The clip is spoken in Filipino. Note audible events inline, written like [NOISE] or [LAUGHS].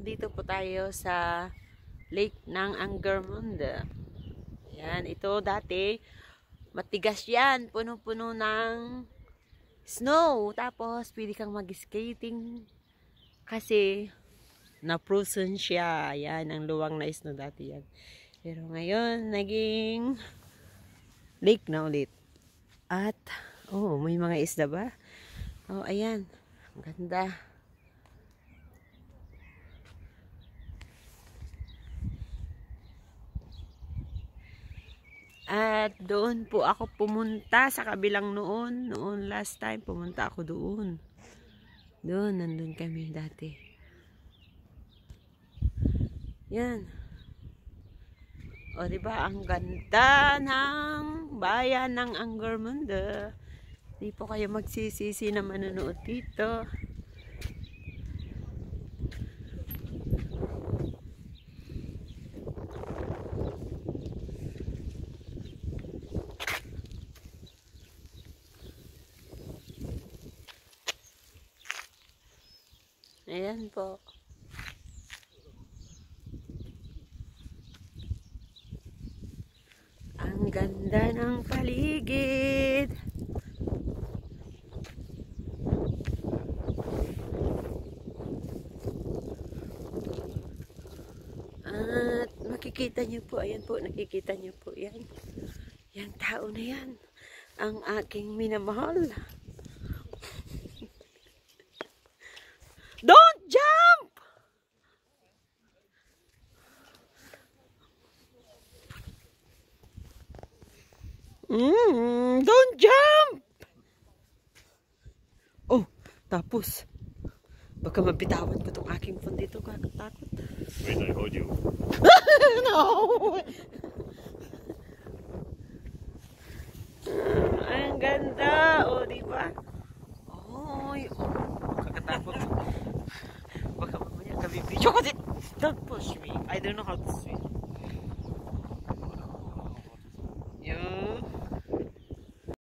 andito po tayo sa lake ng Angermunda. Yan, ito dati matigas yan, puno-puno ng snow. Tapos pwede kang mag-skating kasi na-frozen siya. Yan, ang luwang na snow dati yan. Pero ngayon, naging lake na ulit. At, oh, may mga isda ba? Oh, ayan. Ang ganda. At doon po ako pumunta sa kabilang noon. Noon last time pumunta ako doon. Doon, nandun kami dati. Yan. O, di ba ang ganda ng bayan ng Angermunda. Di po kayo magsisisi na manonood dito. Ayan po. Ang ganda ng paligid. At makikita niyo po, ayan po, nakikita niyo po yan. Yang tao na yan. Ang aking minamahal. Don't jump! Mm, don't jump! Oh, tapos, baka mabitawan ko tong aking phone dito, kakatakot. Wait, I hold you. [LAUGHS] no! Ang ganda! O, oh, di ba? Oy, oh, kakatakot. Baka mamaya kami video don't push me. I don't know how to swim.